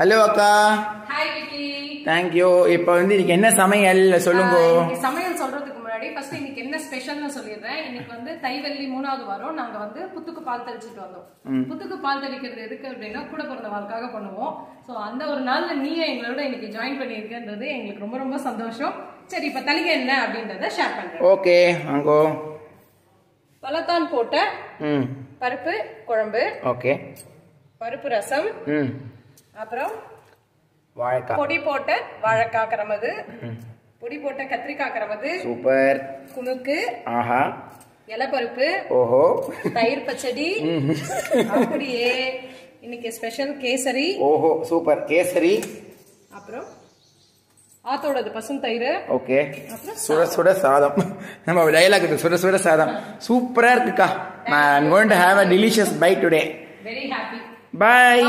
Hello அக்கா. Thank you இப்போ வந்து இன்னைக்கு என்ன சமையல்? சொல்லுங்க. சமையல் சொல்றதுக்கு முன்னாடி ஃபர்ஸ்ட் இன்னைக்கு என்ன ஸ்பெஷல்னு சொல்லிடுறேன். இன்னைக்கு வந்து தைவெள்ளி மூணாவது வாரம் நாங்க வந்து புத்துக்கு பால் தெளிச்சிட்டு வந்தோம். புத்துக்கு பால் தெளிக்கிறது எதுக்கு அப்படின்னா கூட பிறந்த வாழ்க்காக பண்ணுவோம். சோ அந்த ஒரு நாள்ல நீயே எங்களோட இன்னைக்கு ஜாயின் பண்ணியிருக்கன்றது எங்களுக்கு ரொம்ப ரொம்ப சந்தோஷம். சரி இப்ப தலிகை என்ன அப்படின்றத ஷேர் பண்றேன். ஓகே வாங்கோ. பலத்தான் போட்ட ம். பருப்பு குழம்பு ஓகே. பருப்பு ரசம் ம். அப்புறம் வாழைக்காய். பொடி போட்ட வாழைக்காய் கரமது. பொடி போட்ட கத்திரிக்காய் கரமது. சூப்பர். குணுக்கு ஆஹா. இலைப்பருப்பு. ஓஹோ. தயிர் பச்சடி. அப்படியே இன்னைக்கு ஸ்பெஷல் கேசரி. ஓஹோ சூப்பர். கேசரி. அப்புறம் ஆத்தோடது பசும் தயிர். ஓகே. அப்புறம் சுட சுட சாதம். நம்ம டைலாக் இது சுட சுட சாதம். சூப்பரா இருக்குக்கா. நான் going to have a delicious pie today very happy bye